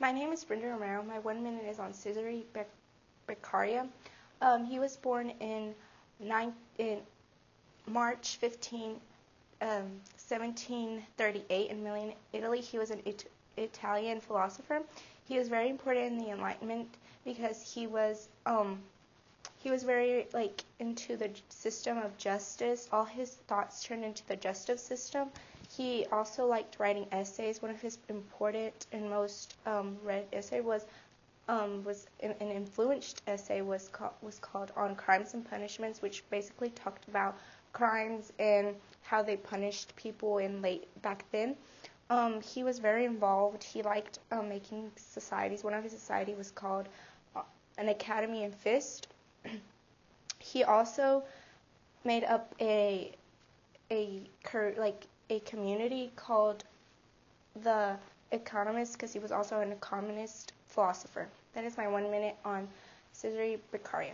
My name is Brenda Romero. My one minute is on Cesare Beccaria. Um, he was born in, nine, in March 15, um, 1738 in Milan, Italy. He was an it- Italian philosopher. He was very important in the Enlightenment because he was um, he was very like into the system of justice. All his thoughts turned into the justice system. He also liked writing essays. One of his important and most um, read essay was um, was an, influenced essay was called was called on crimes and punishments, which basically talked about crimes and how they punished people in late back then. Um, he was very involved. He liked um, making societies. One of his society was called uh, an Academy in Fist. He also made up a a like a community called the Economist because he was also an economist philosopher. That is my one minute on Cesare Beccaria.